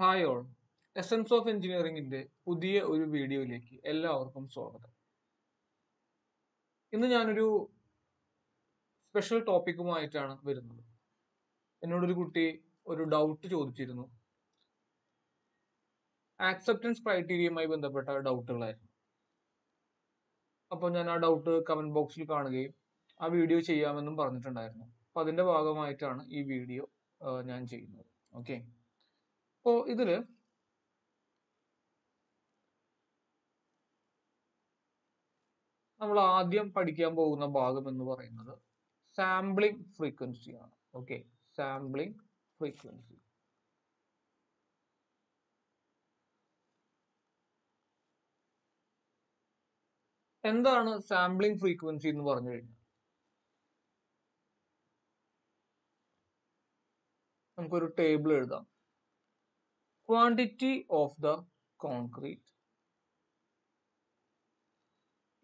Hi all essence of എഞ്ചിനീയറിംഗിന്റെ പുതിയ ഒരു വീഡിയോയിലേക്ക് എല്ലാവർക്കും സ്വാഗതം. ഇന്ന് ഞാനൊരു സ്പെഷ്യൽ ടോപ്പിക്കുമായിട്ടാണ് വരുന്നത്. എന്നോടൊരു കുട്ടി ഒരു ഡൗട്ട് ചോദിച്ചിരുന്നു. ആക്സെപ്റ്റൻസ് ക്രൈറ്റീരിയയുമായി ബന്ധപ്പെട്ട ഡൗട്ടുകളായിരുന്നു അപ്പോൾ ഞാൻ ആ ഡൗട്ട് കമന്റ് ബോക്സിൽ കാണുകയും ആ വീഡിയോ ചെയ്യാമെന്നും പറഞ്ഞിട്ടുണ്ടായിരുന്നു. അപ്പോൾ അതിന്റെ ഭാഗമായിട്ടാണ് ഈ വീഡിയോ ഞാൻ ചെയ്യുന്നത്. ഓക്കെ അപ്പോൾ ഇതിൽ നമ്മൾ ആദ്യം പഠിക്കാൻ പോകുന്ന ഭാഗം എന്ന് പറയുന്നത് സാമ്പിളിംഗ് ഫ്രീക്വൻസി ആണ്. ഓക്കെ? Sampling frequency. എന്താണ് സാമ്പിളിംഗ് ഫ്രീക്വൻസി എന്ന് പറഞ്ഞു കഴിഞ്ഞാൽ? നമുക്കൊരു ടേബിൾ എഴുതാം. Quantity of the concrete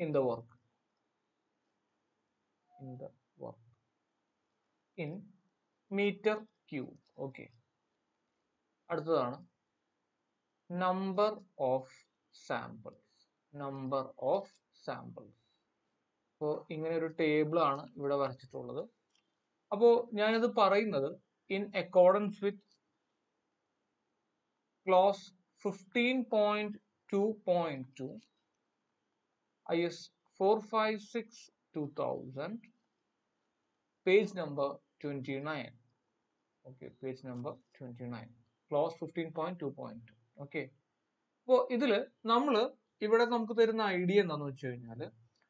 in the work in the work in meter cube okay അടുത്തതാണ് number of samples number of samples അപ്പോൾ ഇങ്ങനെ ഒരു ആണ് ഇവിടെ വരച്ചിട്ടുള്ളത് അപ്പോൾ ഞാനിത് പറയുന്നത് in accordance with clause 15.2.2 IS 456 2000 page number 29 okay page number 29 clause 15.2.2 okay. അപ്പോൾ ഇതിൽ നമ്മൾ ഇവിടെ നമുക്ക് തരുന്ന ഐഡിയ എന്താണെന്ന് വെച്ച് കഴിഞ്ഞാൽ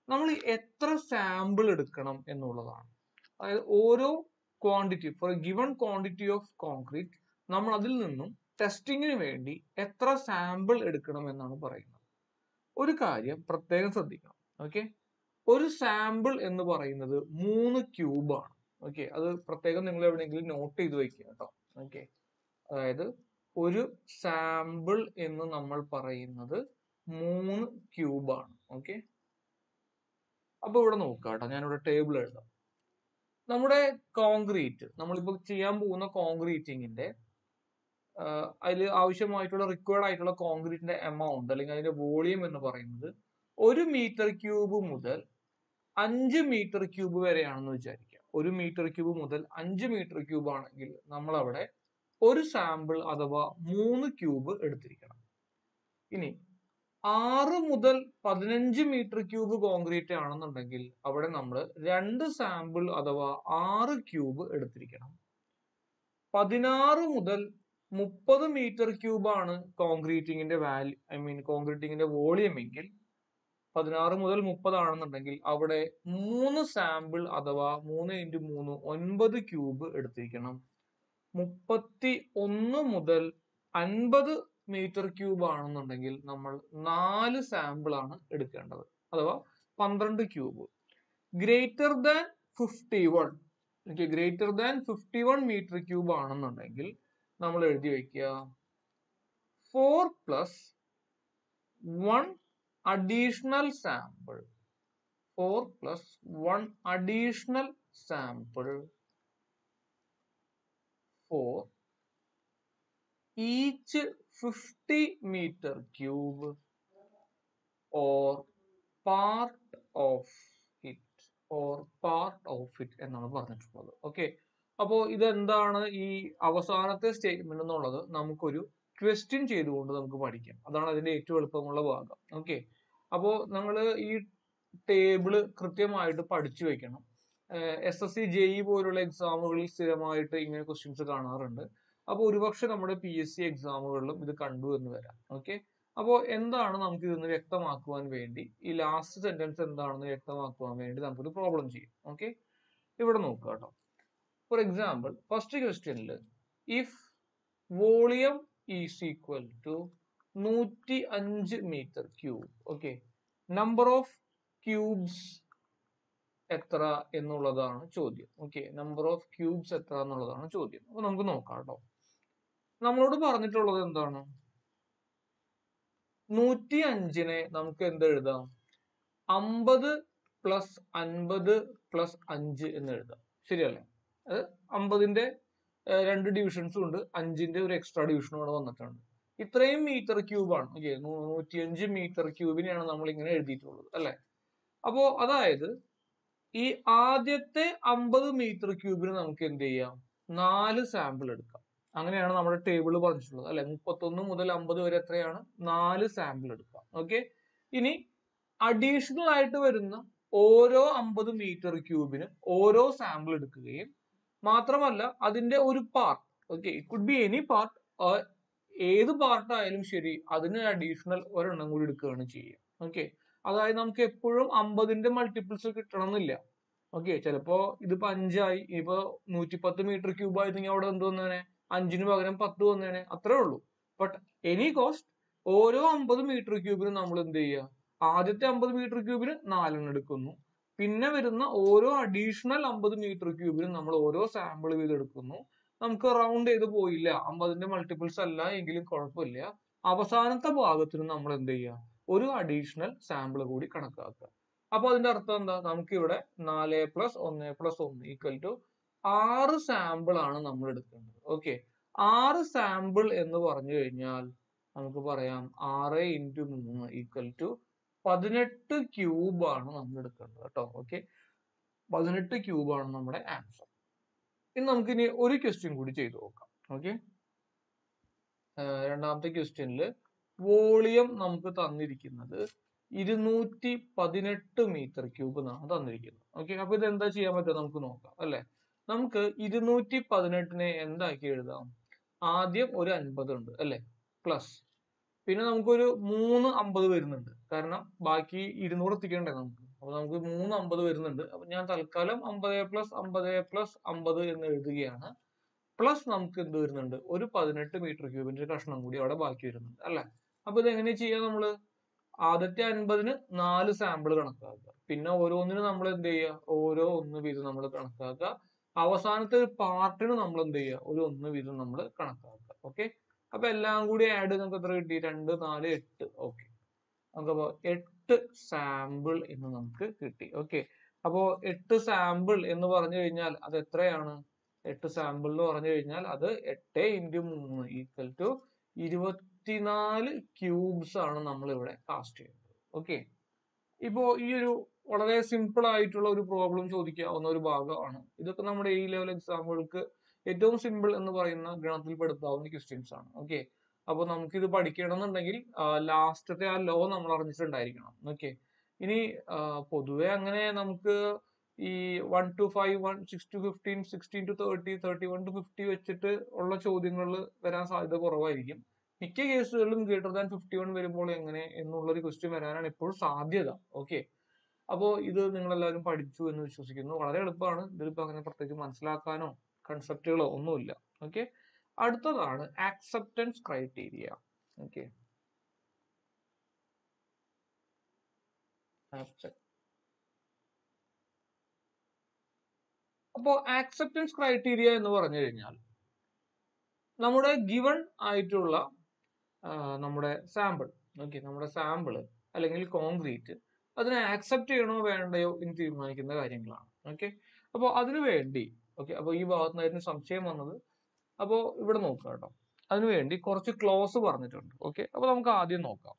നമ്മൾ എത്ര സാമ്പിൾ എടുക്കണം എന്നുള്ളതാണ്. അതായത് ഓരോ quantity for a given quantity of concrete നമ്മൾ അതിൽ നിന്നും ടെസ്റ്റിങ്ങിന് വേണ്ടി എത്ര സാമ്പിൾ എടുക്കണം എന്നാണ് പറയുന്നത്. ഒരു കാര്യം പ്രത്യേകം ശ്രദ്ധിക്കണം. ഓക്കെ ഒരു സാമ്പിൾ എന്ന് പറയുന്നത് മൂന്ന് ക്യൂബാണ് ഓക്കെ അത് പ്രത്യേകം നിങ്ങൾ എവിടെയെങ്കിലും നോട്ട് ചെയ്ത് വെക്കുക കേട്ടോ. ഓക്കെ അതായത് ഒരു സാമ്പിൾ എന്ന് നമ്മൾ പറയുന്നത് മൂന്ന് ക്യൂബാണ് ഓക്കെ അപ്പൊ ഇവിടെ നോക്കാം കേട്ടോ. ഞാനിവിടെ ടേബിൾ എഴുതാം. നമ്മുടെ കോൺക്രീറ്റ് നമ്മളിപ്പോൾ ചെയ്യാൻ പോകുന്ന കോൺക്രീറ്റിങ്ങിന്റെ അതിൽ ആവശ്യമായിട്ടുള്ള റിക്വയർഡ് ആയിട്ടുള്ള കോൺക്രീറ്റിന്റെ എമൗണ്ട് അല്ലെങ്കിൽ അതിന്റെ വോളിയം എന്ന് പറയുന്നത് ഒരു മീറ്റർ ക്യൂബ് മുതൽ അഞ്ച് മീറ്റർ ക്യൂബ് വരെയാണെന്ന് വിചാരിക്കുക ഒരു മീറ്റർ ക്യൂബ് മുതൽ അഞ്ച് മീറ്റർ ക്യൂബ് ആണെങ്കിൽ നമ്മൾ അവിടെ ഒരു സാമ്പിൾ അഥവാ മൂന്ന് ക്യൂബ് എടുത്തിരിക്കണം. ഇനി ആറ് മുതൽ പതിനഞ്ച് മീറ്റർ ക്യൂബ് കോൺക്രീറ്റ് ആണെന്നുണ്ടെങ്കിൽ അവിടെ നമ്മൾ രണ്ട് സാമ്പിൾ അഥവാ ആറ് ക്യൂബ് എടുത്തിരിക്കണം. പതിനാറ് മുതൽ മുപ്പത് മീറ്റർ ക്യൂബ് ആണ് കോൺക്രീറ്റിങ്ങിന്റെ വാല്യൂ ഐ മീൻ കോൺക്രീറ്റിങ്ങിന്റെ വോളിയം എങ്കിൽ പതിനാറ് മുതൽ മുപ്പതാണെന്നുണ്ടെങ്കിൽ അവിടെ മൂന്ന് സാമ്പിൾ അഥവാ മൂന്ന് ഇന്റു മൂന്ന് ഒൻപത് ക്യൂബ് എടുത്തിരിക്കണം. മുപ്പത്തി ഒന്ന് മുതൽ അൻപത് മീറ്റർ ക്യൂബ് ആണെന്നുണ്ടെങ്കിൽ നമ്മൾ നാല് സാമ്പിൾ ആണ് എടുക്കേണ്ടത്. അഥവാ പന്ത്രണ്ട് cube greater than fifty one greater than fifty one metre cube ആണെന്നുണ്ടെങ്കിൽ നമ്മൾ എഴുതി വയ്ക്കുക four plus one additional sample four plus one additional sample for each fifty metre cube or part of it or part of it എന്നാണ് പറഞ്ഞിട്ടുള്ളത്. Okay അപ്പോൾ ഇതെന്താണ് ഈ അവസാനത്തെ സ്റ്റേറ്റ്മെന്റ് എന്നുള്ളത് നമുക്കൊരു ക്വസ്റ്റ്യൻ ചെയ്തുകൊണ്ട് നമുക്ക് പഠിക്കാം. അതാണ് അതിന്റെ ഏറ്റവും എളുപ്പമുള്ള ഭാഗം. ഓക്കെ അപ്പോ നമ്മൾ ഈ ടേബിൾ കൃത്യമായിട്ട് പഠിച്ചു വെക്കണം. S S C J E പോലുള്ള എക്സാമുകളിൽ സ്ഥിരമായിട്ട് ഇങ്ങനെ ക്വസ്റ്റ്യൻസ് കാണാറുണ്ട്. അപ്പോൾ ഒരുപക്ഷെ നമ്മുടെ പി എസ് സി എക്സാമുകളിലും ഇത് കണ്ടു എന്ന് വരാം. ഓക്കെ അപ്പോൾ എന്താണ് നമുക്ക് ഇതൊന്ന് വ്യക്തമാക്കുവാൻ വേണ്ടി? ഈ ലാസ്റ്റ് സെന്റൻസ് എന്താണെന്ന് വ്യക്തമാക്കുവാൻ വേണ്ടി നമുക്കൊരു പ്രോബ്ലം ചെയ്യാം. ഓക്കെ ഇവിടെ നോക്കുക കേട്ടോ. ഫോർ എക്സാമ്പിൾ ഫസ്റ്റ് ക്വസ്റ്റ്യനിൽ if volume is equal to നൂറ്റി അഞ്ച് metre cube okay number of cubes എത്ര എന്നുള്ളതാണ് ചോദ്യം ഓക്കെ നമ്പർ ഓഫ് ക്യൂബ്സ് എത്ര എന്നുള്ളതാണ് ചോദ്യം. അപ്പൊ നമുക്ക് നോക്കാം കേട്ടോ നമ്മളോട് പറഞ്ഞിട്ടുള്ളത് എന്താണ്? നൂറ്റി അഞ്ചിനെ നമുക്ക് എന്ത് എഴുതാം? അമ്പത് പ്ലസ് അൻപത് പ്ലസ് അഞ്ച് എന്ന് എഴുതാം. ശരിയല്ലേ? അത് അമ്പതിന്റെ ഏഹ് രണ്ട് ഡിവിഷൻസും ഉണ്ട്. അഞ്ചിന്റെ ഒരു എക്സ്ട്രാ ഡിവിഷനും കൂടെ വന്നിട്ടുണ്ട്. ഇത്രയും മീറ്റർ ക്യൂബാണ് ഓക്കെ നൂറ്റിയഞ്ച് മീറ്റർ ക്യൂബിനെയാണ് നമ്മൾ ഇങ്ങനെ എഴുതിയിട്ടുള്ളത് അല്ലെ? അപ്പോ അതായത് ഈ ആദ്യത്തെ അമ്പത് മീറ്റർ ക്യൂബിന് നമുക്ക് എന്ത് ചെയ്യാം? നാല് സാമ്പിൾ എടുക്കാം. അങ്ങനെയാണ് നമ്മുടെ ടേബിൾ പറഞ്ഞിട്ടുള്ളത് അല്ലെ? മുപ്പത്തൊന്ന് മുതൽ അമ്പത് വരെ എത്രയാണ്? നാല് സാമ്പിൾ എടുക്കാം. ഓക്കെ ഇനി അഡീഷണൽ ആയിട്ട് വരുന്ന ഓരോ അമ്പത് മീറ്റർ ക്യൂബിനും ഓരോ സാമ്പിൾ എടുക്കുകയും മാത്രമല്ല അതിന്റെ ഒരു part okay it could be any part ഏത് പാർട്ട് ആയാലും ശരി അതിന് അഡീഷണൽ ഒരെണ്ണം കൂടി എടുക്കുകയാണ് ചെയ്യുക. ഓക്കെ അതായത് നമുക്ക് എപ്പോഴും അമ്പതിന്റെ മൾട്ടിപ്പിൾസ് കിട്ടണം എന്നില്ല ഓക്കെ ചിലപ്പോ ഇതിപ്പോ അഞ്ചായി ഇപ്പൊ നൂറ്റിപ്പത്ത് മീറ്റർ ക്യൂബ് ആയിരുന്നെങ്കിൽ അവിടെ എന്ത് വന്നേനെ? അഞ്ചിന് പകരം പത്ത് വന്നേനെ. അത്രേ ഉള്ളൂ. ബട്ട് എനി കോസ്റ്റ് ഓരോ അമ്പത് മീറ്റർ ക്യൂബിനും നമ്മൾ എന്ത് ചെയ്യുക? ആദ്യത്തെ അമ്പത് മീറ്റർ ക്യൂബിന് നാലെണ്ണം എടുക്കുന്നു. പിന്നെ വരുന്ന ഓരോ അഡീഷണൽ അമ്പത് മീറ്റർ ക്യൂബിന് നമ്മൾ ഓരോ സാമ്പിൾ വീതം എടുക്കുന്നു നമുക്ക് റൗണ്ട് ചെയ്ത് പോയില്ല. അമ്പതിന്റെ മൾട്ടിപ്പിൾസ് അല്ല എങ്കിലും കുഴപ്പമില്ല. അവസാനത്തെ ഭാഗത്തിന് നമ്മൾ എന്ത് ചെയ്യുക? ഒരു അഡീഷണൽ സാമ്പിൾ കൂടി കണക്കാക്കുക. അപ്പൊ അതിന്റെ അർത്ഥം എന്താ? നമുക്ക് ഇവിടെ നാല് പ്ലസ് ഒന്ന് പ്ലസ് ഒന്ന് ഈക്വൽ ടു ആറ് സാമ്പിൾ ആണ് നമ്മൾ എടുക്കേണ്ടത്. ഓക്കെ ആറ് സാമ്പിൾ എന്ന് പറഞ്ഞു കഴിഞ്ഞാൽ നമുക്ക് പറയാം ആറ് ഇന്റു മൂന്ന് ഈക്വൽ ടു പതിനെട്ട് ക്യൂബ് ആണ് നമ്മൾ എടുക്കേണ്ടത് കേട്ടോ. ഓക്കെ പതിനെട്ട് ക്യൂബ് ആണ് നമ്മുടെ ആൻസർ ഇനി നമുക്ക് ഇനി ഒരു ക്വസ്റ്റ്യൻ കൂടി ചെയ്തു നോക്കാം. ഓക്കെ രണ്ടാമത്തെ ക്വസ്റ്റ്യനിൽ വോളിയം നമുക്ക് തന്നിരിക്കുന്നത് ഇരുന്നൂറ്റി പതിനെട്ട് മീറ്റർ ക്യൂബ് എന്നാണ് തന്നിരിക്കുന്നത്. ഓക്കെ അപ്പൊ ഇത് എന്താ ചെയ്യാൻ പറ്റുക? നമുക്ക് നോക്കാം അല്ലെ? നമുക്ക് ഇരുന്നൂറ്റി പതിനെട്ടിനെ എന്താക്കി എഴുതാം? ആദ്യം ഒരു അൻപത് ഉണ്ട് അല്ലെ? പ്ലസ് പിന്നെ നമുക്കൊരു മൂന്ന് അമ്പത് വരുന്നുണ്ട്. കാരണം ബാക്കി ഇരുന്നൂറ് എത്തിക്കണ്ടേ നമുക്ക്? അപ്പൊ നമുക്ക് മൂന്ന് അമ്പത് വരുന്നുണ്ട്. അപ്പൊ ഞാൻ തൽക്കാലം അമ്പത് പ്ലസ് അമ്പത് പ്ലസ് അമ്പത് എന്ന് എഴുതുകയാണ്. പ്ലസ് നമുക്ക് എന്ത് വരുന്നുണ്ട്? ഒരു പതിനെട്ട് മീറ്റർ ക്യൂബിന്റെ കഷ്ണം കൂടി അവിടെ ബാക്കി വരുന്നുണ്ട് അല്ലെ? അപ്പൊ ഇത് എങ്ങനെ ചെയ്യാം നമ്മൾ? ആദ്യത്തെ അൻപതിന് നാല് സാമ്പിൾ കണക്കാക്കുക. പിന്നെ ഓരോന്നിനും നമ്മൾ എന്ത് ചെയ്യുക? ഓരോ ഒന്ന് വീതം നമ്മൾ കണക്കാക്കുക. അവസാനത്തെ ഒരു പാർട്ടിന് നമ്മൾ എന്ത് ചെയ്യുക? ഒരു ഒന്ന് വീതം നമ്മൾ കണക്കാക്കുക. ഓക്കെ അപ്പൊ എല്ലാം കൂടി ആഡ് നമുക്ക് എത്ര കിട്ടി? രണ്ട് നാല് എട്ട്. ഓക്കെ നമുക്കപ്പോ എട്ട് സാമ്പിൾ എന്ന് നമുക്ക് കിട്ടി. ഓക്കെ അപ്പോ എട്ട് സാമ്പിൾ എന്ന് പറഞ്ഞു കഴിഞ്ഞാൽ അത് എത്രയാണ്? എട്ട് സാമ്പിൾ എന്ന് പറഞ്ഞു കഴിഞ്ഞാൽ അത് എട്ട് ഇന്റു മൂന്ന് ഈക്വൽ ടു ഇരുപത്തിനാല് ക്യൂബ്സ് ആണ് നമ്മൾ ഇവിടെ കാസ്റ്റ് ചെയ്യുന്നത്. ഓക്കെ ഇപ്പോ ഈ ഒരു വളരെ സിമ്പിൾ ആയിട്ടുള്ള ഒരു പ്രോബ്ലം ചോദിക്കാവുന്ന ഒരു ഭാഗമാണ്. ഇതൊക്കെ നമ്മുടെ ഈ ലെവൽ എക്സാമുകൾക്ക് ഏറ്റവും സിമ്പിൾ എന്ന് പറയുന്ന ഗണത്തിൽ പെടുത്താവുന്ന ക്വസ്റ്റ്യൻസ് ആണ്. ഓക്കെ അപ്പൊ നമുക്ക് ഇത് പഠിക്കണം എന്നുണ്ടെങ്കിൽ ലാസ്റ്റത്തെ ആ ലോ നമ്മൾ അറിഞ്ഞിട്ടുണ്ടായിരിക്കണം. ഓക്കെ ഇനി പൊതുവെ അങ്ങനെ നമുക്ക് ഈ one to five one six to fifteen sixteen to thirty thirty one to fifty വെച്ചിട്ട് ഉള്ള ചോദ്യങ്ങളിൽ വരാൻ സാധ്യത കുറവായിരിക്കും. മിക്ക കേസുകളിലും ഗ്രേറ്റർ ദാൻ ഫിഫ്റ്റി വൺ വരുമ്പോൾ എങ്ങനെ എന്നുള്ളൊരു ക്വസ്റ്റ്യൻ വരാനാണ് ഇപ്പോൾ സാധ്യത. ഓക്കെ അപ്പോൾ ഇത് നിങ്ങൾ എല്ലാവരും പഠിച്ചു എന്ന് വിശ്വസിക്കുന്നു. വളരെ എളുപ്പമാണ്. ഇതിലിപ്പോൾ അങ്ങനെ പ്രത്യേകിച്ച് മനസ്സിലാക്കാനോ കൺസെപ്റ്റുകളോ ഒന്നുമില്ല. ഓക്കെ അടുത്തതാണ് ആക്സെപ്റ്റൻസ് ക്രൈറ്റീരിയ ഓക്കെ അപ്പോ ആക്സെപ്റ്റൻസ് ക്രൈറ്റീരിയ എന്ന് പറഞ്ഞു കഴിഞ്ഞാൽ നമ്മുടെ ഗിവൺ ആയിട്ടുള്ള നമ്മുടെ സാമ്പിൾ ഓക്കെ നമ്മുടെ സാമ്പിൾ അല്ലെങ്കിൽ കോൺക്രീറ്റ് അതിനെ ആക്സെപ്റ്റ് ചെയ്യണോ വേണ്ടയോ എന്ന് തീരുമാനിക്കുന്ന കാര്യങ്ങളാണ്. ഓക്കെ അപ്പോൾ അതിനു വേണ്ടി ഓക്കെ അപ്പോൾ ഈ ഭാഗത്തുനിന്നായിരുന്നു സംശയം വന്നത്. അപ്പോൾ ഇവിടെ നോക്കുക കേട്ടോ. അതിനു വേണ്ടി കുറച്ച് ക്ലോസ് പറഞ്ഞിട്ടുണ്ട്. ഓക്കെ അപ്പോൾ നമുക്ക് ആദ്യം നോക്കാം.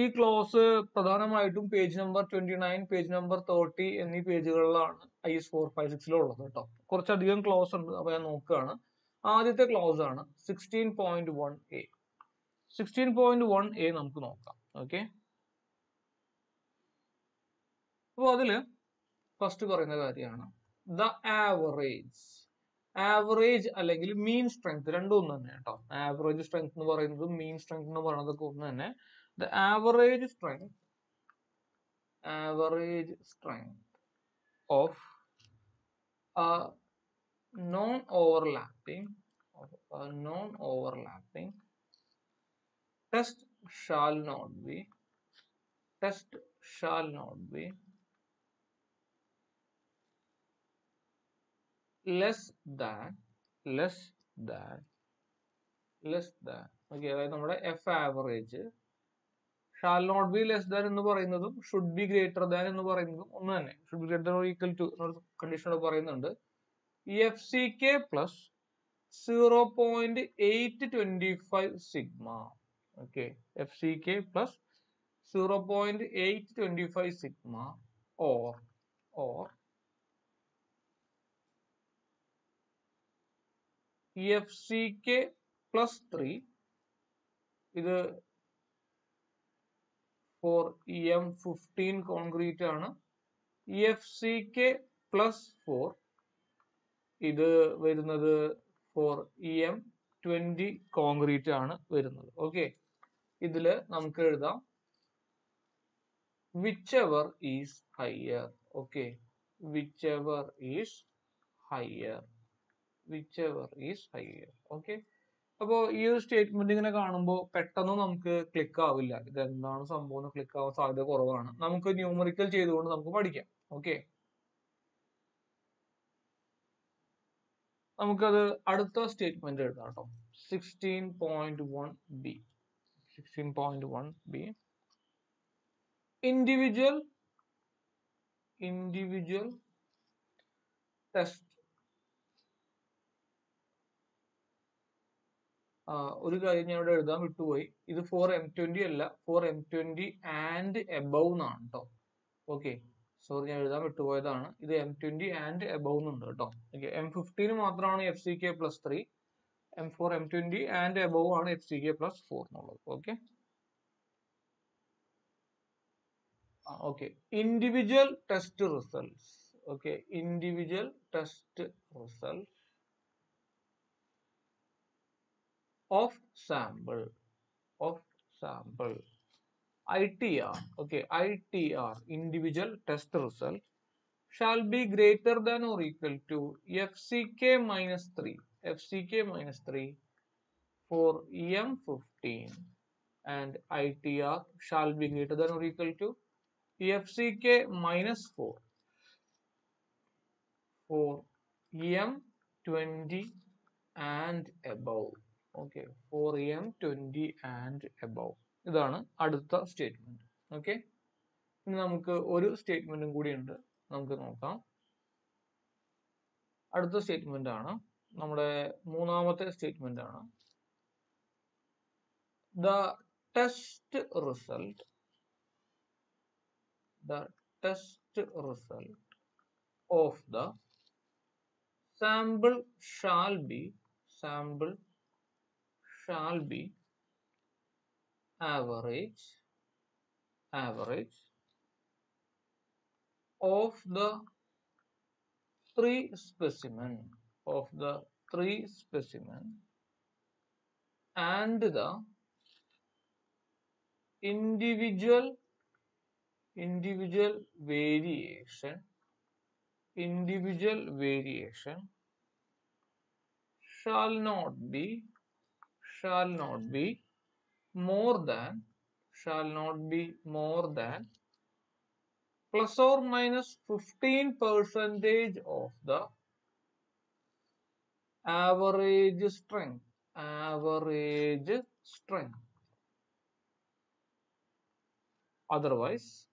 ഈ ക്ലോസ് പ്രധാനമായിട്ടും page number twenty nine page number thirty എന്നീ പേജുകളിലാണ് ഐ എസ് ഫോർ ഫൈവ് സിക്സിലുള്ളത് കേട്ടോ. കുറച്ചധികം ക്ലോസ് ഉണ്ട്. അപ്പോൾ ഞാൻ നോക്കുകയാണ്. ആദ്യത്തെ ക്ലോസ് ആണ് sixteen point one A sixteen point one A നമുക്ക് നോക്കാം. ഓക്കെ അപ്പോൾ അതിൽ ഫസ്റ്റ് പറയുന്ന കാര്യമാണ്. ദ ആവറേജ് ആവറേജ് അല്ലെങ്കിൽ മീൻ സ്ട്രെങ്ത് രണ്ടും ഒന്ന് തന്നെ കേട്ടോ ആവറേജ് സ്ട്രെങ്ത് എന്ന് പറയുന്നതും മീൻ സ്ട്രെങ്ത് എന്ന് പറയുന്നതൊക്കെ ഒന്ന് തന്നെ the average strength average strength of a non-overlapping of a non-overlapping test shall not be test shall not less than less than less than. Okay അതായത് നമ്മുടെ F average shall not be less than എന്ന് പറയുന്നതും should be greater than എന്ന് പറയുന്നതും ഒന്ന് തന്നെ. Should be greater equal to കണ്ടീഷനോട് പറയുന്നുണ്ട്. F C K plus zero point eight twenty five sigma okay F C K plus zero point eight twenty five sigma or or F C K plus three ഇത് four M fifteen concrete ആണ്. F C K plus four ഇത് വരുന്നത് four M twenty concrete ആണ് വരുന്നത്. Okay ഇതിൽ നമുക്ക് എഴുതാം. Whichever is higher okay whichever is higher whichever is higher okay അപ്പോൾ ഈ ഒരു സ്റ്റേറ്റ്മെന്റ് ഇങ്ങനെ കാണുമ്പോൾ പെട്ടെന്ന് നമുക്ക് ക്ലിക്ക് ആവില്ല. ഇത് എന്താണ് സംഭവം എന്ന് ക്ലിക്ക് ആവാൻ സാധ്യത കുറവാണ്. നമുക്ക് ന്യൂമറിക്കൽ ചെയ്തുകൊണ്ട് നമുക്ക് പഠിക്കാം. ഓക്കെ നമുക്കത് അടുത്ത സ്റ്റേറ്റ്മെന്റ് എഴുതാം കേട്ടോ. Sixteen point one B sixteen point one B individual individual test ഒരു കാര്യം ഞാൻ ഇവിടെ എഴുതാൻ വിട്ടുപോയി. ഇത് ഫോർ എം ട്വന്റി അല്ല. For M twenty and above എന്നാണ് കേട്ടോ ഓക്കെ സോറി ഞാൻ എഴുതാൻ വിട്ടുപോയതാണ്. ഇത് എം ട്വന്റി ആൻഡ് എബവ് എന്നുണ്ട് കേട്ടോ ഓക്കെ എം ഫിഫ്റ്റീന് മാത്രമാണ് F C K plus three M for M twenty and above ആണ് F C K plus four എന്നുള്ളത്. Okay okay individual test results okay individual test result of sample of sample. ITR okay ITR individual test result shall be greater than or equal to FCK minus 3 FCK minus 3 for EM15 and ITR shall be greater than or equal to FCK minus 4 for EM20 and above okay for M twenty and above ഇതാണ് അടുത്ത statement okay ഇനി നമുക്ക് ഒരു സ്റ്റേറ്റ്മെന്റും കൂടി ഉണ്ട്. നമുക്ക് നോക്കാം. അടുത്ത സ്റ്റേറ്റ്മെന്റ് ആണ്. നമ്മുടെ മൂന്നാമത്തെ സ്റ്റേറ്റ്മെന്റ് ആണ്. The test result the test result of the sample shall be sample shall be average average of the three specimen of the three specimen and the individual individual variation individual variation shall not be shall not be more than shall not be more than plus or minus 15 percentage of the average strength average strength otherwise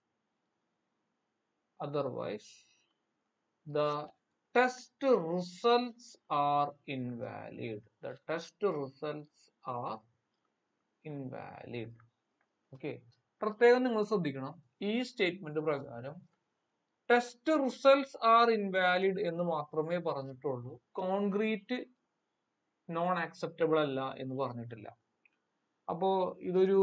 otherwise the test results are invalid. The test results are invalid. Okay പ്രത്യേകം നിങ്ങൾ ശ്രദ്ധിക്കണം. ഈ statement പ്രകാരം test results R invalid എന്ന് മാത്രമേ പറഞ്ഞിട്ടുള്ളൂ. Concrete non acceptable അല്ല എന്ന് പറഞ്ഞിട്ടില്ല. അപ്പോ ഇതൊരു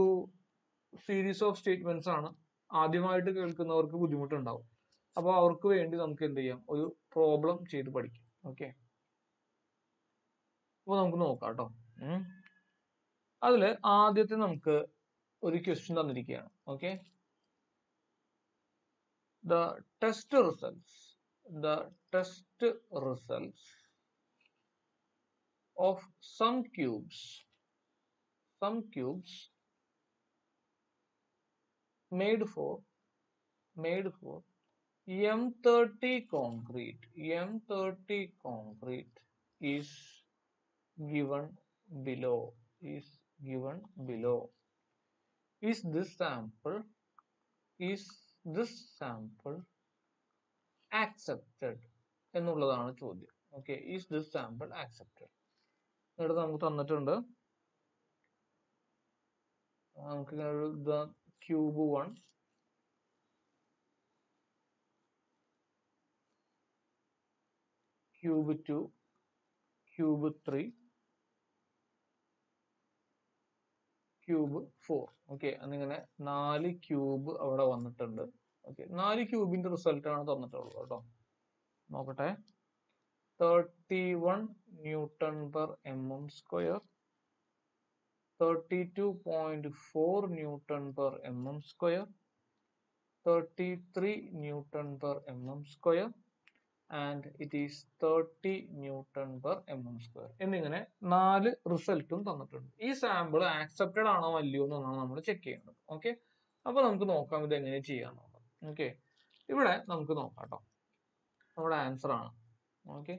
സീരീസ് ഓഫ് സ്റ്റേറ്റ്മെന്റ്സ് ആണ്. ആദ്യമായിട്ട് കേൾക്കുന്നവർക്ക് ബുദ്ധിമുട്ടുണ്ടാവും. അപ്പോൾ അവർക്ക് വേണ്ടി നമുക്ക് എന്ത് ചെയ്യാം? ഒരു പ്രോബ്ലം ചെയ്ത് പഠിക്കാം. ഓക്കെ അപ്പോൾ നമുക്ക് നോക്കാം കേട്ടോ. അതില് ആദ്യത്തെ നമുക്ക് ഒരു ക്വസ്റ്റ്യൻ തന്നിരിക്കുകയാണ് okay the test results the test results of some cubes some cubes made for made for M30 concrete M30 concrete is given below is given below. Is this sample is this sample accepted? എന്നുള്ളതാണ് ചോദ്യം. Okay is this sample accepted ഇവിടെ നമുക്ക് തന്നിട്ടുണ്ട്. നമുക്ക് cube one cube two cube three cube four okay എന്നിങ്ങനെ നാല് cube അവിടെ വന്നിട്ടുണ്ട്. ഓക്കെ നാല് ക്യൂബിന്റെ റിസൾട്ട് ആണ് തന്നിട്ടുള്ളത് കേട്ടോ. നോക്കട്ടെ. Thirty one newton per M M square thirty two point four newton per M M square thirty three newton per M M square and it is thirty newton per M M square എന്നിങ്ങനെ നാല് റിസൾട്ടും തന്നിട്ടുണ്ട്. ഈ sample accepted ആണോ അല്ലയോ എന്നാണ് നമ്മൾ check ചെയ്യേണ്ടത്. ഓക്കെ അപ്പൊ നമുക്ക് നോക്കാം ഇത് എങ്ങനെ ചെയ്യാന്നുള്ളത്. ഓക്കെ ഇവിടെ നമുക്ക് നോക്കാം കേട്ടോ നമ്മുടെ ആൻസർ ആണ്. ഓക്കെ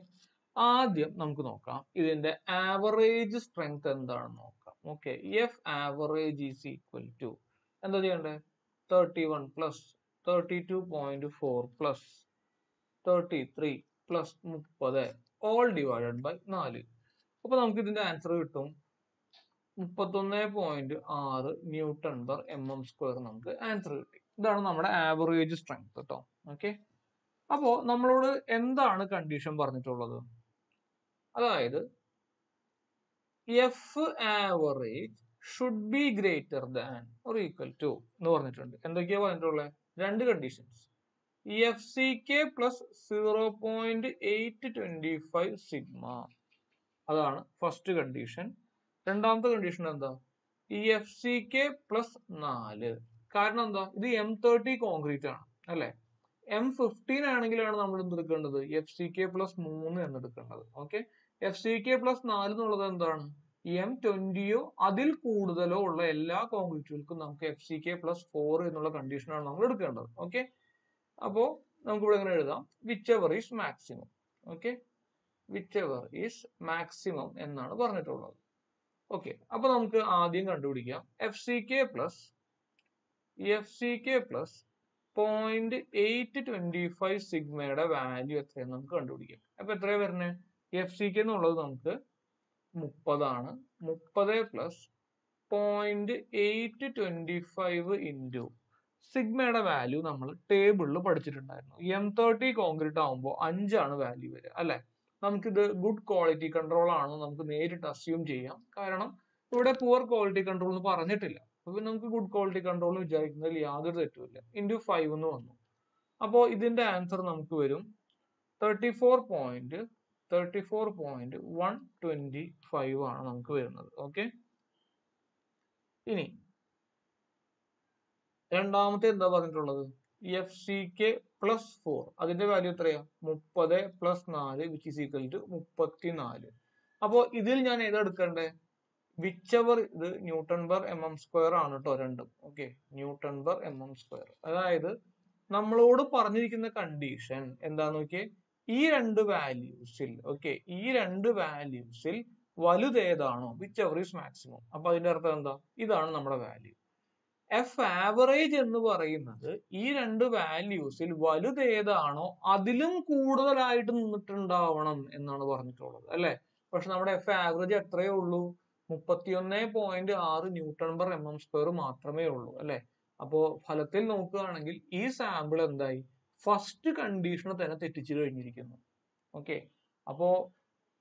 ആദ്യം നമുക്ക് നോക്കാം. ഇതിന്റെ ആവറേജ് സ്ട്രെങ്ത് എന്താണെന്ന് നോക്കാം. Okay F average is equal to എന്താ ചെയ്യണ്ടേ thirty one plus thirty two point four plus thirty three plus മുപ്പത് ഓൾ ഡിവൈഡഡ് ബൈ നാല്. അപ്പൊ നമുക്ക് ഇതിന്റെ ആൻസർ കിട്ടും. മുപ്പത്തൊന്ന് പോയിന്റ് ആറ് newton per M M square നമുക്ക് ആൻസർ കിട്ടി. ഇതാണ് നമ്മുടെ ആവറേജ് സ്ട്രെങ്ത് കേട്ടോ ഓക്കെ അപ്പോ നമ്മളോട് എന്താണ് കണ്ടീഷൻ പറഞ്ഞിട്ടുള്ളത്? അതായത് F average should be greater than or equal to എന്ന് പറഞ്ഞിട്ടുണ്ട്. എന്തൊക്കെയാ പറഞ്ഞിട്ടുള്ളത് രണ്ട് conditions F C K plus zero point eight twenty five sigma അതാണ് ഫസ്റ്റ് കണ്ടീഷൻ രണ്ടാമത്തെ കണ്ടീഷൻ എന്താ? ഇ എഫ് സി കെ പ്ലസ് നാല്. കാരണം എന്താ? ഇത് എം തേർട്ടി കോൺക്രീറ്റ് ആണ് അല്ലെ? എം ഫിഫ്റ്റീൻ ആണെങ്കിലാണ് നമ്മൾ എന്തെടുക്കേണ്ടത് എഫ് സി കെ പ്ലസ് മൂന്ന് എന്നെടുക്കേണ്ടത് okay F C K plus നാല് എന്നുള്ളത് എന്താണ്? എം ട്വന്റിയോ അതിൽ കൂടുതലോ ഉള്ള എല്ലാ കോൺക്രീറ്റുകൾക്കും നമുക്ക് F C K plus four എന്നുള്ള കണ്ടീഷനാണ് നമ്മൾ എടുക്കേണ്ടത്. ഓക്കെ അപ്പോ നമുക്ക് ഇവിടെ എങ്ങനെ എഴുതാം? Whichever is maximum okay whichever is maximum എന്നാണ് പറഞ്ഞിട്ടുള്ളത്. ഓക്കെ അപ്പൊ നമുക്ക് ആദ്യം കണ്ടുപിടിക്കാം. F C K plus F C K plus point eight twenty five സിഗ്മയുടെ value എത്രയെന്ന് നമുക്ക് കണ്ടുപിടിക്കാം. അപ്പൊ എത്രയാണ് വരുന്നത് എഫ് സി കെ എന്നുള്ളത് നമുക്ക് മുപ്പതാണ്. മുപ്പത് plus point eight twenty five into സിഗ്മയുടെ value നമ്മൾ ടേബിളിൽ പഠിച്ചിട്ടുണ്ടായിരുന്നു. എം തേർട്ടി കോൺക്രീറ്റ് ആകുമ്പോൾ അഞ്ചാണ് വാല്യൂ വരിക അല്ലെ? നമുക്കിത് ഗുഡ് ക്വാളിറ്റി കൺട്രോൾ ആണെന്ന് നമുക്ക് നേരിട്ട് അസ്യൂം ചെയ്യാം. കാരണം ഇവിടെ പുവർ ക്വാളിറ്റി കൺട്രോൾ എന്ന് പറഞ്ഞിട്ടില്ല. അപ്പൊ നമുക്ക് ഗുഡ് ക്വാളിറ്റി കൺട്രോൾ വിചാരിക്കുന്നതിൽ യാതൊരു തെറ്റുമില്ല ഇന്റു ഫൈവ് എന്ന് വന്നു. അപ്പോൾ ഇതിന്റെ ആൻസർ നമുക്ക് വരും. Thirty four point thirty four point one twenty five ആണ് നമുക്ക് വരുന്നത്. ഓക്കെ ഇനി രണ്ടാമത്തെ എന്താ പറഞ്ഞിട്ടുള്ളത്? F C K plus four അതിന്റെ വാല്യൂ എത്രയാ? മുപ്പത് പ്ലസ് നാല് വിച്ച് ഇസ് ഈക്വൽ ടു മുപ്പത്തിനാല്. അപ്പോൾ അപ്പോ ഇതിൽ ഞാൻ ഏതാ എടുക്കണ്ടേ? വിച്ചവർ ഇത് newton per M M square ആണ് കേട്ടോ രണ്ടും. Okay newton per M M square അതായത് നമ്മളോട് പറഞ്ഞിരിക്കുന്ന കണ്ടീഷൻ എന്താന്ന് നോക്കിയേ? ഈ രണ്ട് വാല്യൂസിൽ ഓക്കെ ഈ രണ്ട് വാല്യൂസിൽ വലുതേതാണോ വിച്ച് എവർ ഈസ് മാക്സിമം അപ്പൊ അതിന്റെ അർത്ഥം എന്താ? ഇതാണ് നമ്മുടെ വാല്യൂ എഫ് ആവറേജ് എന്ന് പറയുന്നത് ഈ രണ്ട് വാല്യൂസിൽ വലുതേതാണോ അതിലും കൂടുതലായിട്ട് നിന്നിട്ടുണ്ടാവണം എന്നാണ് പറഞ്ഞിട്ടുള്ളത് അല്ലെ? പക്ഷെ നമ്മുടെ എഫ് ആവറേജ് എത്രയേ ഉള്ളൂ? മുപ്പത്തിയൊന്ന് പോയിന്റ് ആറ് newton per M M square മാത്രമേ ഉള്ളൂ അല്ലെ? അപ്പോ ഫലത്തിൽ നോക്കുകയാണെങ്കിൽ ഈ സാമ്പിൾ എന്തായി? ഫസ്റ്റ് കണ്ടീഷനെ തന്നെ തെറ്റിച്ചു കഴിഞ്ഞിരിക്കുന്നു ഓക്കെ അപ്പോ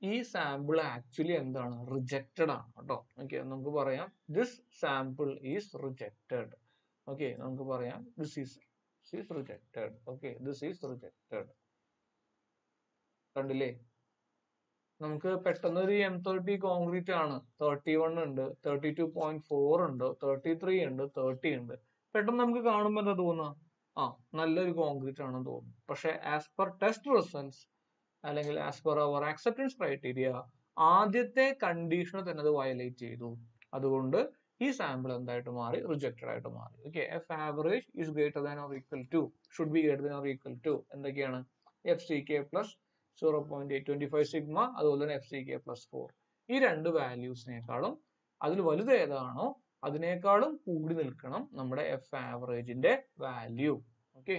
ഈ സാമ്പിൾ ആക്ച്വലി എന്താണ്? റിജക്റ്റഡ് ആണ് കേട്ടോ. ഓക്കെ നമുക്ക് പറയാം. This sample is rejected okay നമുക്ക് പറയാം. This is is rejected okay this is rejected കണ്ടില്ലേ? നമുക്ക് പെട്ടെന്ന് ഒരു എം തേർട്ടി കോൺക്രീറ്റ് ആണ്. തേർട്ടി വൺ ഉണ്ട് തേർട്ടി ടു പോയിന്റ് ഫോർ ഉണ്ട് തേർട്ടി ത്രീ ഉണ്ട് തേർട്ടി ഉണ്ട്. പെട്ടെന്ന് നമുക്ക് കാണുമ്പോൾ എന്താ തോന്നുക? ആ നല്ലൊരു കോൺക്രീറ്റ് ആണെന്ന് തോന്നും പക്ഷെ ആസ് പെർ ടെസ്റ്റ് റിസൾട്ട്സ് അല്ലെങ്കിൽ as per our acceptance criteria ആദ്യത്തെ കണ്ടീഷൻ തന്നെ അത് വയലേറ്റ് ചെയ്തു. അതുകൊണ്ട് ഈ സാമ്പിൾ എന്തായിട്ട് മാറി? റിജക്റ്റഡ് ആയിട്ട് മാറി. Okay F average is greater than or equal to should be greater than or equal to എന്തൊക്കെയാണ്? F C K plus zero point eight twenty five sigma അതുപോലെ തന്നെ F C K plus four ഈ രണ്ട് വാല്യൂസിനേക്കാളും അതിൽ വലുത് ഏതാണോ അതിനേക്കാളും കൂടി നിൽക്കണം നമ്മുടെ എഫ് ആവറേജിന്റെ വാല്യൂ ഓക്കെ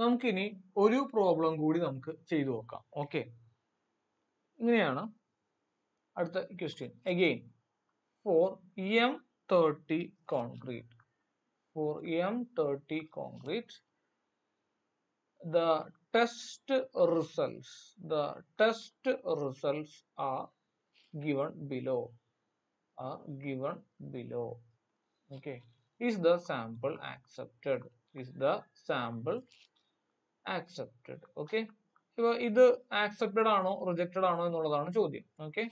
നമുക്കിനി ഒരു പ്രോബ്ലം കൂടി നമുക്ക് ചെയ്തു നോക്കാം ഓക്കെ ഇങ്ങനെയാണ് അടുത്ത question again for M thirty concrete for M thirty concrete the test results the test results are given below are given below okay is the sample accepted is the sample accepted. Okay? ഇപ്പൊ ഇത് accepted ആണോ rejected ആണോ എന്നുള്ളതാണ് ചോദ്യം. Okay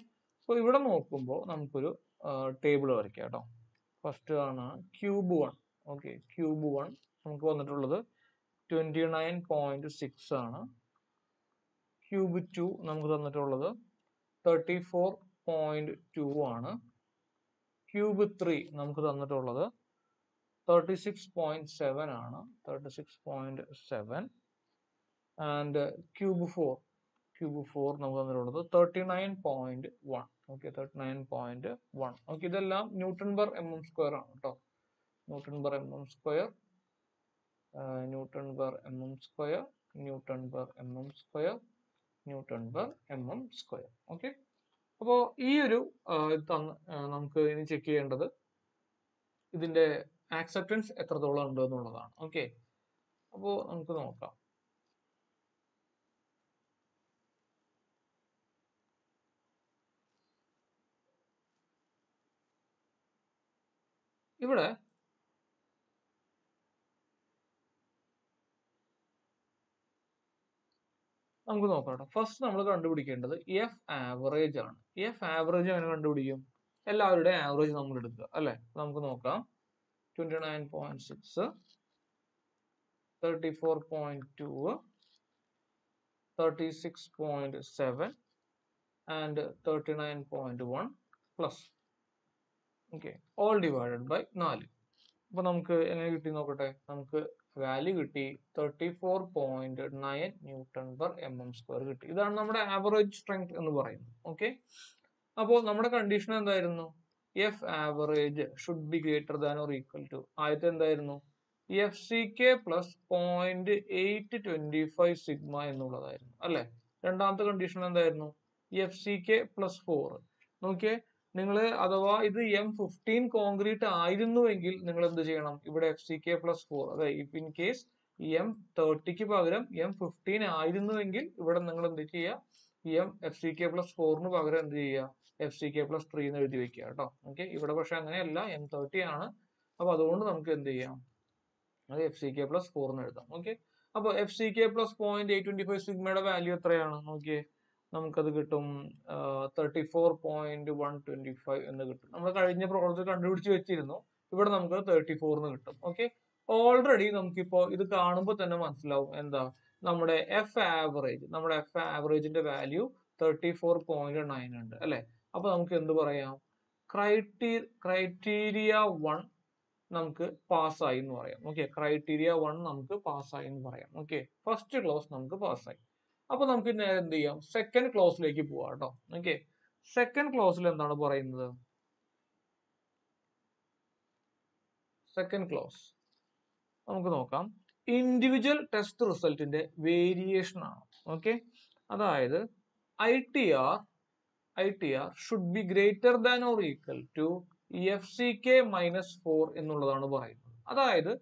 അപ്പോൾ ഇവിടെ നോക്കുമ്പോൾ നമുക്കൊരു ടേബിൾ വരയ്ക്കാം കേട്ടോ. ഫസ്റ്റ് ആണ് cube one okay cube one നമുക്ക് വന്നിട്ടുള്ളത് ട്വന്റി നയൻ പോയിന്റ് സിക്സ് ആണ്. ക്യൂബ് ടു നമുക്ക് തന്നിട്ടുള്ളത് തേർട്ടി ഫോർ പോയിന്റ് ടു ആണ്. ക്യൂബ് ത്രീ നമുക്ക് തന്നിട്ടുള്ളത് തേർട്ടി സിക്സ് പോയിന്റ് സെവൻ ആണ്. Thirty six point seven and cube four cube four നമുക്ക് തന്നിട്ടുള്ളത് തേർട്ടി നയൻ പോയിന്റ് വൺ ഇതെല്ലാം newton per M M square ആണ് കേട്ടോ newton per M M square newton per M M square newton per M M square newton per M M അപ്പോൾ ഈ ഒരു നമുക്ക് ഇനി ചെക്ക് ചെയ്യേണ്ടത് ഇതിന്റെ ആക്സെപ്റ്റൻസ് എത്രത്തോളം ഉണ്ട് എന്നുള്ളതാണ്. ഓക്കെ അപ്പോൾ നമുക്ക് നോക്കാം. ഇവിടെ. നമുക്ക് നോക്കാം ഫസ്റ്റ് നമ്മൾ കണ്ടുപിടിക്കേണ്ടത് എഫ് ആവറേജ് ആണ്. എഫ് ആവറേജ് എങ്ങനെ കണ്ടുപിടിക്കും? എല്ലാവരുടെയും ആവറേജ് നമ്മൾ എടുക്കുക അല്ലെ? നമുക്ക് നോക്കാം. Twenty nine point six thirty four point two thirty six point seven and thirty nine point one plus okay all divided by നാല്. അപ്പൊ നമുക്ക് എങ്ങനെ കിട്ടി നോക്കട്ടെ? നമുക്ക് വാല്യൂ കിട്ടി thirty four point nine newton per M M square കിട്ടി. ഇതാണ് നമ്മുടെ ആവറേജ് സ്ട്രെങ്ത് എന്ന് പറയുന്നത്. ഓക്കെ അപ്പോൾ നമ്മുടെ കണ്ടീഷൻ എന്തായിരുന്നു? F average should be greater than or equal to ആദ്യത്തെ എന്തായിരുന്നു? F C K plus point eight twenty five sigma എന്നുള്ളതായിരുന്നു. അല്ലെ? രണ്ടാമത്തെ കണ്ടീഷൻ എന്തായിരുന്നു? F C K plus four നോക്കിയേ. നിങ്ങൾ അഥവാ ഇത് എം ഫിഫ്റ്റീൻ കോൺക്രീറ്റ് ആയിരുന്നുവെങ്കിൽ നിങ്ങൾ എന്ത് ചെയ്യണം? ഇവിടെ F C K plus four അതെ ഇൻ കേസ് എം തേർട്ടിക്ക് പകരം എം ഫിഫ്റ്റീൻ ആയിരുന്നുവെങ്കിൽ ഇവിടെ നിങ്ങൾ എന്ത് ചെയ്യുക M F C K plus ഫോറിന് പകരം എന്ത് ചെയ്യുക? F C K plus three എന്ന് എഴുതി വെക്കുക കേട്ടോ. ഓക്കെ ഇവിടെ പക്ഷെ അങ്ങനെയല്ല. എം തേർട്ടി ആണ്. അപ്പൊ അതുകൊണ്ട് നമുക്ക് എന്ത് ചെയ്യാം? അത് എഫ് സി കെ പ്ലസ് എന്ന് എഴുതാം. ഓക്കെ അപ്പൊ F C K plus point eight twenty five സിഗ്മയുടെ value എത്രയാണ്? നോക്കിയേ. നമുക്കത് കിട്ടും thirty four point one twenty five എന്ന് കിട്ടും. നമ്മൾ കഴിഞ്ഞ പ്രോബ്ലത്തിൽ കണ്ടുപിടിച്ച് വെച്ചിരുന്നു. ഇവിടെ നമുക്ക് തേർട്ടി ഫോറിന് കിട്ടും. ഓക്കെ ഓൾറെഡി നമുക്കിപ്പോ ഇത് കാണുമ്പോൾ തന്നെ മനസ്സിലാവും എന്താ? നമ്മുടെ എഫ് ആവറേജ് നമ്മുടെ F ആവറേജിന്റെ value thirty four point nine ഉണ്ട്. അല്ലെ? അപ്പൊ നമുക്ക് എന്ത് പറയാം? ക്രൈറ്റീ ക്രൈറ്റീരിയ വൺ നമുക്ക് പാസ്സായി എന്ന് പറയാം. ഓക്കെ ക്രൈറ്റീരിയ വൺ നമുക്ക് പാസ്സായി എന്ന് പറയാം. ഓക്കെ ഫസ്റ്റ് ക്ലോസ് നമുക്ക് പാസ്സായി അപ്പൊ നമുക്ക് നേരെ എന്ത് ചെയ്യാം? സെക്കൻഡ് ക്ലോസിലേക്ക് പോവാം കേട്ടോ. ഓക്കെ സെക്കൻഡ് ക്ലോസിൽ എന്താണ് പറയുന്നത്? സെക്കൻഡ് ക്ലോസ് നമുക്ക് നോക്കാം. ഇൻഡിവിജ്വൽ ടെസ്റ്റ് റിസൾട്ടിന്റെ വേരിയേഷൻ ആണ്. ഓക്കെ അതായത് I T R I T R should be greater than or equal to F C K minus four എന്നുള്ളതാണ് പറയുന്നത്. അതായത്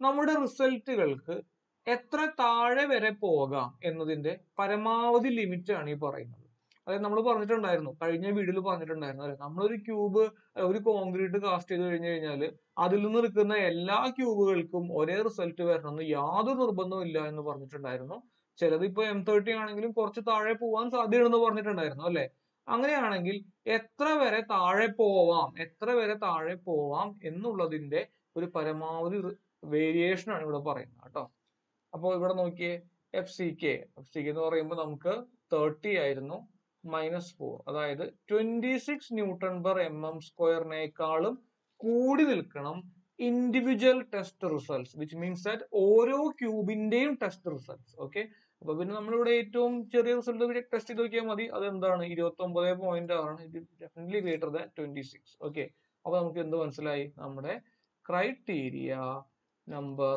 നമ്മുടെ റിസൾട്ടുകൾക്ക് എത്ര താഴെ വരെ പോകാം എന്നതിന്റെ പരമാവധി ലിമിറ്റ് ആണ് ഈ പറയുന്നത്. അതായത് നമ്മൾ പറഞ്ഞിട്ടുണ്ടായിരുന്നു കഴിഞ്ഞ വീഡിയോയിൽ പറഞ്ഞിട്ടുണ്ടായിരുന്നു അല്ലെ? നമ്മളൊരു ക്യൂബ് ഒരു കോൺക്രീറ്റ് കാസ്റ്റ് ചെയ്ത് കഴിഞ്ഞു കഴിഞ്ഞാൽ അതിൽ നിന്ന് എടുക്കുന്ന എല്ലാ ക്യൂബുകൾക്കും ഒരേ റിസൾട്ട് വരണമെന്ന് യാതൊരു നിർബന്ധവും ഇല്ല എന്ന് പറഞ്ഞിട്ടുണ്ടായിരുന്നു. ചിലത് ഇപ്പൊ എം തേർട്ടി ആണെങ്കിലും കുറച്ച് താഴെ പോവാൻ സാധ്യതയുണ്ടെന്ന് പറഞ്ഞിട്ടുണ്ടായിരുന്നു അല്ലേ? അങ്ങനെയാണെങ്കിൽ എത്ര വരെ താഴെ പോവാം എത്ര വരെ താഴെ പോവാം എന്നുള്ളതിന്റെ ഒരു പരമാവധി വേരിയേഷൻ ആണ് ഇവിടെ പറയുന്നത് കേട്ടോ. അപ്പോൾ ഇവിടെ നോക്കിയേ F C K F C K എന്ന് പറയുമ്പോൾ നമുക്ക് തേർട്ടി ആയിരുന്നു മൈനസ് ഫോർ അതായത് twenty six newton per M M സ്ക്വയറിനേക്കാളും കൂടി നിൽക്കണം individual test results which means that ഓരോ ക്യൂബിന്റെയും ടെസ്റ്റ് റിസൾട്ട്സ് ഓക്കെ അപ്പൊ പിന്നെ നമ്മളിവിടെ ഏറ്റവും ചെറിയ റിസൾട്ട് ടെസ്റ്റ് ചെയ്ത് നോക്കിയാൽ മതി. അത് എന്താണ് ഇരുപത്തി ഒമ്പത് പോയിന്റ് ആറാണ്. ഇത് definitely greater than twenty six okay അപ്പൊ നമുക്ക് എന്ത് മനസ്സിലായി? നമ്മുടെ ക്രൈറ്റീരിയ നമ്പർ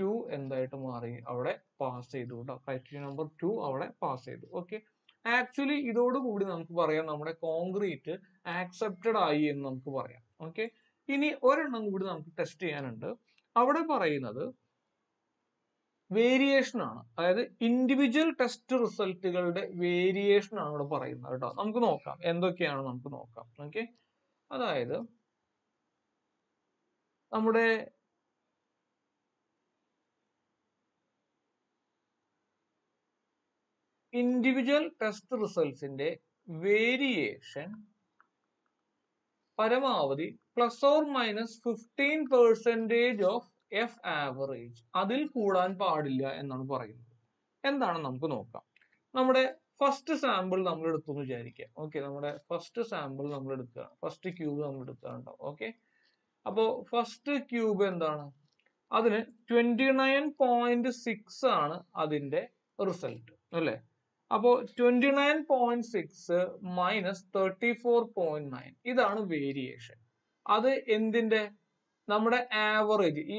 ടു എന്തായിട്ട് മാറി? അവിടെ പാസ് ചെയ്തു കേട്ടോ ക്രൈറ്റീരിയ നമ്പർ ടു അവിടെ പാസ് ചെയ്തു. ഓക്കെ ആക്ച്വലി ഇതോടുകൂടി നമുക്ക് പറയാം നമ്മുടെ കോൺക്രീറ്റ് ആക്സെപ്റ്റഡ് ആയി എന്ന് നമുക്ക് പറയാം. ഓക്കെ ഇനി ഒരെണ്ണം കൂടി നമുക്ക് ടെസ്റ്റ് ചെയ്യാനുണ്ട്. അവിടെ പറയുന്നത് വേരിയേഷൻ ആണ്. അതായത് ഇൻഡിവിജ്വൽ ടെസ്റ്റ് റിസൾട്ടുകളുടെ വേരിയേഷൻ ആണ് ഇവിടെ പറയുന്നത് കേട്ടോ നമുക്ക് നോക്കാം. എന്തൊക്കെയാണ് നമുക്ക് നോക്കാം. ഓക്കെ അതായത് നമ്മുടെ ഇൻഡിവിജ്വൽ ടെസ്റ്റ് റിസൾട്ട്സിന്റെ വേരിയേഷൻ പരമാവധി plus or minus fifteen percentage of F average അതിൽ കൂടാൻ പാടില്ല എന്നാണ് പറയുന്നത്. എന്താണ് നമുക്ക് നോക്കാം. നമ്മുടെ ഫസ്റ്റ് സാമ്പിൾ നമ്മൾ എടുത്തു എന്ന് വിചാരിക്കുക. ഓക്കെ നമ്മുടെ ഫസ്റ്റ് സാമ്പിൾ നമ്മൾ എടുക്കുക. ഫസ്റ്റ് ക്യൂബ് നമ്മൾ എടുക്കാറുണ്ടാവും ഓക്കെ അപ്പോൾ ഫസ്റ്റ് ക്യൂബ് എന്താണ്? അതിന് ട്വന്റി നയൻ പോയിന്റ് സിക്സ് ആണ് അതിന്റെ റിസൾട്ട് അല്ലേ? അപ്പോൾ twenty nine point six minus thirty four point nine ഇതാണ് വേരിയേഷൻ അത് എന്തിന്റെ നമ്മുടെ ആവറേജ് ഈ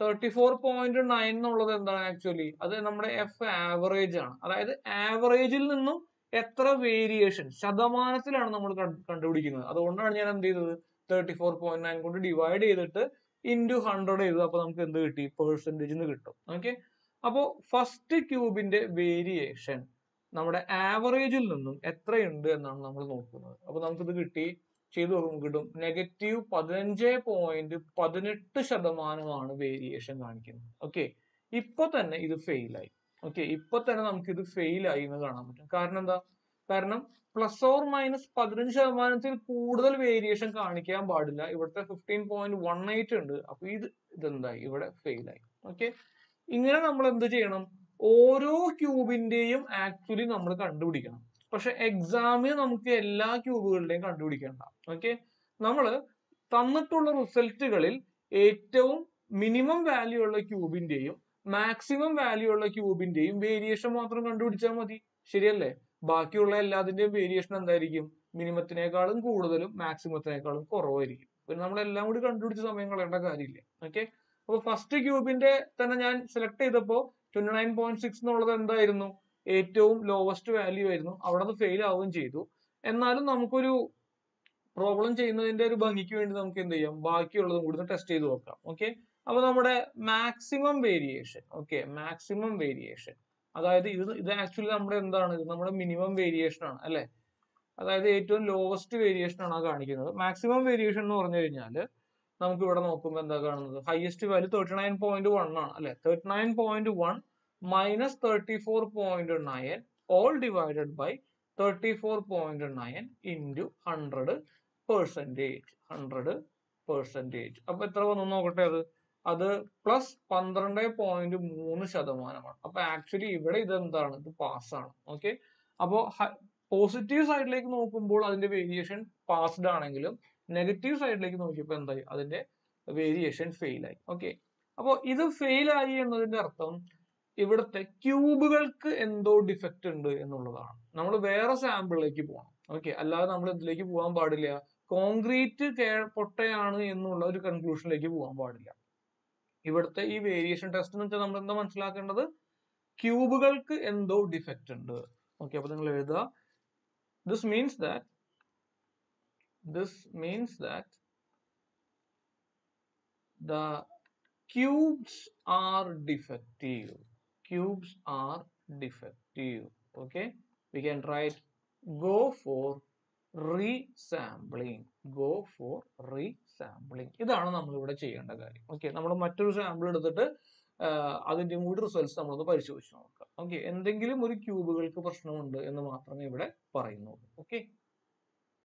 തേർട്ടി ഫോർ പോയിന്റ് നയൻ എന്നുള്ളത് എന്താണ് ആക്ച്വലി അത് നമ്മുടെ എഫ് ആവറേജ് ആണ്. അതായത് ആവറേജിൽ നിന്നും എത്ര വേരിയേഷൻ ശതമാനത്തിലാണ് നമ്മൾ കണ്ടുപിടിക്കുന്നത്. അതുകൊണ്ടാണ് ഞാൻ എന്ത് ചെയ്തത്? തേർട്ടി ഫോർ പോയിന്റ് നയൻ കൊണ്ട് ഡിവൈഡ് ചെയ്തിട്ട് ഇന്റു ഹൺഡ്രഡ് ചെയ്തത്. അപ്പൊ നമുക്ക് എന്ത് കിട്ടി? പെർസെന്റേജ് കിട്ടും. ഓക്കെ അപ്പോൾ ഫസ്റ്റ് ക്യൂബിന്റെ വേരിയേഷൻ നമ്മുടെ ആവറേജിൽ നിന്നും എത്രയുണ്ട് എന്നാണ് നമ്മൾ നോക്കുന്നത്. അപ്പൊ നമുക്കിത് കിട്ടി. ചെയ്തു നോക്കുമ്പോൾ കിട്ടും. നെഗറ്റീവ് പതിനഞ്ച് പോയിന്റ് പതിനെട്ട് ശതമാനമാണ് വേരിയേഷൻ കാണിക്കുന്നത്. ഓക്കെ ഇപ്പൊ തന്നെ ഇത് ഫെയിലായി ഓക്കെ ഇപ്പൊ തന്നെ നമുക്ക് ഇത് ഫെയിലായി എന്ന് കാണാൻ പറ്റും. കാരണം എന്താ? കാരണം പ്ലസ് ഓർ മൈനസ് പതിനഞ്ച് ശതമാനത്തിൽ കൂടുതൽ വേരിയേഷൻ കാണിക്കാൻ പാടില്ല. ഇവിടുത്തെ ഫിഫ്റ്റീൻ പോയിന്റ് വൺ എയ്റ്റ് ഉണ്ട്. അപ്പൊ ഇത് ഇതെന്തായി? ഇവിടെ ഫെയിലായി ഓക്കെ ഇങ്ങനെ നമ്മൾ എന്ത് ചെയ്യണം? ഓരോ ക്യൂബിന്റെയും ആക്ച്വലി നമ്മൾ കണ്ടുപിടിക്കണം. പക്ഷെ എക്സാമിന് നമുക്ക് എല്ലാ ക്യൂബുകളുടെയും കണ്ടുപിടിക്കേണ്ട. ഓക്കെ നമ്മൾ തന്നിട്ടുള്ള റിസൾട്ടുകളിൽ ഏറ്റവും മിനിമം വാല്യൂ ഉള്ള ക്യൂബിന്റെയും മാക്സിമം വാല്യൂ ഉള്ള ക്യൂബിന്റെയും വേരിയേഷൻ മാത്രം കണ്ടുപിടിച്ചാൽ മതി. ശരിയല്ലേ? ബാക്കിയുള്ള എല്ലാത്തിന്റെയും വേരിയേഷൻ എന്തായിരിക്കും? മിനിമത്തിനേക്കാളും കൂടുതലും മാക്സിമത്തിനേക്കാളും കുറവായിരിക്കും. പിന്നെ നമ്മൾ എല്ലാം കൂടി കണ്ടുപിടിച്ച സമയം കളയേണ്ട കാര്യമില്ല? ഓക്കെ അപ്പൊ ഫസ്റ്റ് ക്യൂബിന്റെ തന്നെ ഞാൻ സെലക്ട് ചെയ്തപ്പോൾ ട്വന്റി നയൻ പോയിന്റ് സിക്സ് എന്നുള്ളത് എന്തായിരുന്നു? ഏറ്റവും ലോവസ്റ്റ് വാല്യൂ ആയിരുന്നു. അവിടെ അത് ഫെയിൽ ആവുകയും ചെയ്തു. എന്നാലും നമുക്കൊരു പ്രോബ്ലം ചെയ്യുന്നതിന്റെ ഒരു ഭംഗിക്ക് വേണ്ടി നമുക്ക് എന്ത് ചെയ്യാം? ബാക്കിയുള്ളതും കൂടി ടെസ്റ്റ് ചെയ്ത് നോക്കാം. ഓക്കെ അപ്പൊ നമ്മുടെ maximum variation okay maximum variation അതായത് ഇത് ഇത് ആക്ച്വലി നമ്മുടെ എന്താണ്? നമ്മുടെ മിനിമം വേരിയേഷൻ ആണ് അല്ലെ? അതായത് ഏറ്റവും ലോവസ്റ്റ് വേരിയേഷൻ ആണ് കാണിക്കുന്നത്. മാക്സിമം വേരിയേഷൻ എന്ന് പറഞ്ഞു കഴിഞ്ഞാൽ നമുക്ക് ഇവിടെ നോക്കുമ്പോൾ എന്താ കാണുന്നത്? Highest value thirty nine point one ആണ് അല്ലെ? Thirty nine point one minus thirty four point nine all divided by thirty four point nine into hundred percentage hundred percentage അപ്പൊ എത്ര വന്നു നോക്കട്ടെ അത്? അത് പ്ലസ് പന്ത്രണ്ട് പോയിന്റ് മൂന്ന് ശതമാനമാണ്. അപ്പൊ ആക്ച്വലി ഇവിടെ ഇത് എന്താണ് ഇത് പാസ്സാണ് ഓക്കെ അപ്പോ പോസിറ്റീവ് സൈഡിലേക്ക് നോക്കുമ്പോൾ അതിന്റെ വേരിയേഷൻ പാസ്ഡ് ആണെങ്കിലും നെഗറ്റീവ് സൈഡിലേക്ക് നോക്കിയപ്പോൾ എന്തായി? അതിന്റെ വേരിയേഷൻ ഫെയിൽ ആയി. ഓക്കെ അപ്പോൾ ഇത് ഫെയിൽ ആയി എന്നതിന്റെ അർത്ഥം ഇവിടുത്തെ ക്യൂബുകൾക്ക് എന്തോ ഡിഫക്റ്റ് ഉണ്ട് എന്നുള്ളതാണ്. നമ്മൾ വേറെ സാമ്പിളിലേക്ക് പോകണം ഓക്കെ അല്ലാതെ നമ്മൾ ഇതിലേക്ക് പോകാൻ പാടില്ല. കോൺക്രീറ്റ് പൊട്ടയാണ് എന്നുള്ള ഒരു കൺക്ലൂഷനിലേക്ക് പോകാൻ പാടില്ല. ഇവിടുത്തെ ഈ വേരിയേഷൻ ടെസ്റ്റ് എന്ന് വെച്ചാൽ നമ്മൾ എന്താ മനസ്സിലാക്കേണ്ടത്? ക്യൂബുകൾക്ക് എന്തോ ഡിഫക്റ്റ് ഉണ്ട്. ഓക്കെ അപ്പൊ നിങ്ങൾ എഴുതുക. This means that this means that the cubes are defective. Cubes are defective. Okay? We can write go for resampling. Go for resampling. ഇതാണ് നമ്മൾ ഇവിടെ ചെയ്യേണ്ട കാര്യം. ഓക്കെ നമ്മൾ മറ്റൊരു സാമ്പിൾ എടുത്തിട്ട് അതിന്റെ കൂടി റിസൾട്ട്സ് നമ്മളൊന്ന് പരിശോധിച്ച് നോക്കാം. ഓക്കെ എന്തെങ്കിലും ഒരു ക്യൂബുകൾക്ക് പ്രശ്നമുണ്ട് എന്ന് മാത്രമേ ഇവിടെ പറയുന്നുള്ളൂ. ഓക്കെ